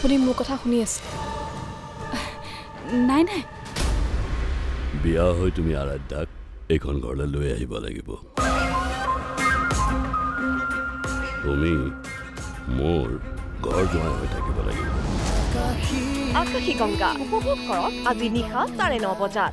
আপুনি মোৰ কথা শুনি আছে। নাই নাই। বিয়া হৈ তুমি আৰাধ্যাক এইখন ঘৰলৈ লৈ আহিব লাগিব। তুমি মোৰ ঘৰ জোৱাই হৈ থাকিব লাগিব। আকাশী গংগা উপভোগ কৰক আজি নিশা চাৰে ন বজাত।